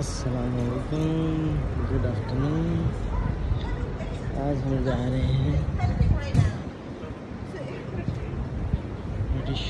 السلام علیکم good afternoon آج ہم جا رہے ہیں برٹش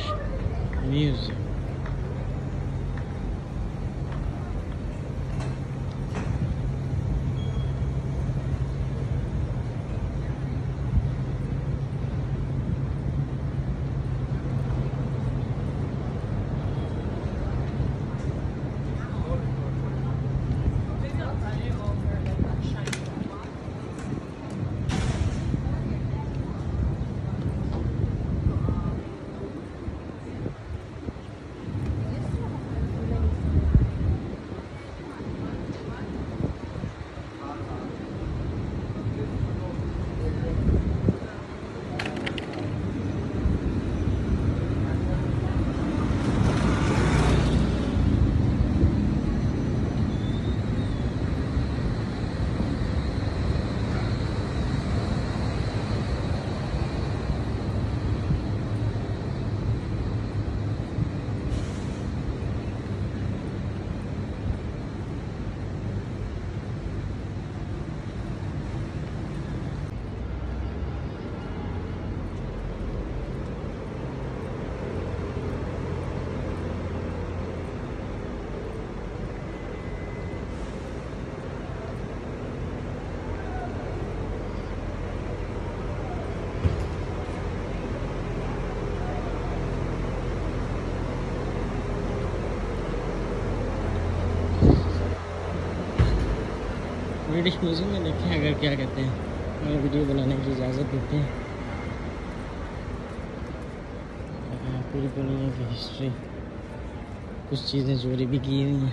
برٹش میوزیم میں دیکھیں اگر کیا کہتے ہیں۔ اگر ویڈیو بنانے کی اجازت دیتے ہیں۔ پوری دنیا کی ہسٹری کچھ چیزیں چوری بھی کی ہوئی ہیں۔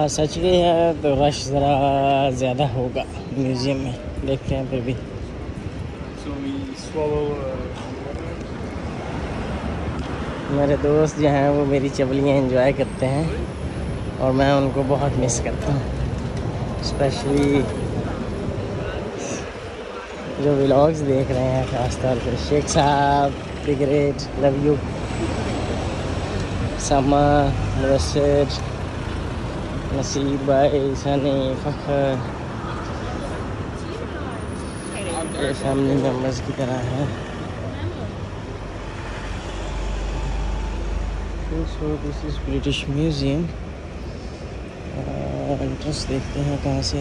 آج سچوے ہے تو رش ذرا زیادہ ہوگا میوزیم میں دیکھتے ہیں پھر بھی. Uh, میرے دوست جو ہیں وہ میری چبلیاں انجوائے کرتے ہیں اور میں ان کو بہت مس کرتا ہوں اسپیشلی جو ولاگز دیکھ رہے ہیں خاص طور پہ شیخ صاحب دی گریٹ لو یو سما مرشد نصیر بھائی سنی فخر یہ فیملی ممبرس کی طرح ہیں so this is British museum interest دیکھتے ہیں کہاں سے۔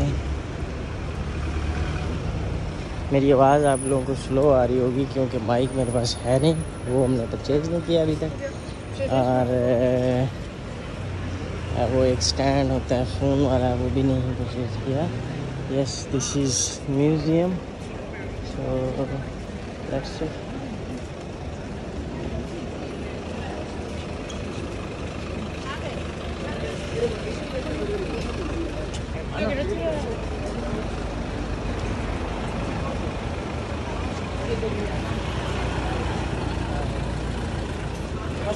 میری آواز آپ لوگوں کو سلو آ رہی ہوگی کیونکہ مائک میرے پاس ہے نہیں، وہ ہم نے پرچیز نہیں کیا ابھی تک۔ اور وہ ایک سٹینڈ ہوتا ہے فون والا وہ بھی نہیں پرچیز کیا yes this is museum so let's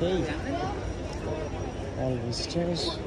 All visitors.